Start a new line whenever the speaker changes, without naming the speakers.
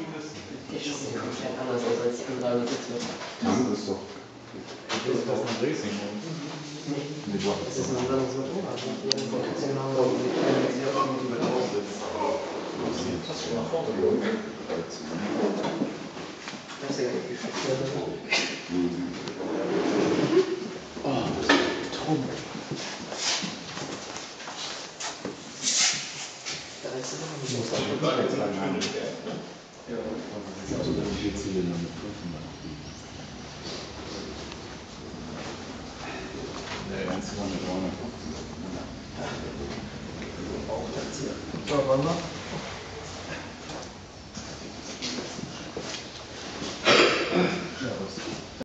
Ich ist nicht komplett anders aus als die andere.
Das ist doch.
Das ist ein Racing.
Nee,
Das ist ein anderes Motorrad. Das ist genau
Fast schon nach vorne geholt.
Das ist ja nicht geschickt. Da ist es noch nicht.
Also wenn ich jetzt hier mit Der ganze Mann mit 350.
So, wollen wir?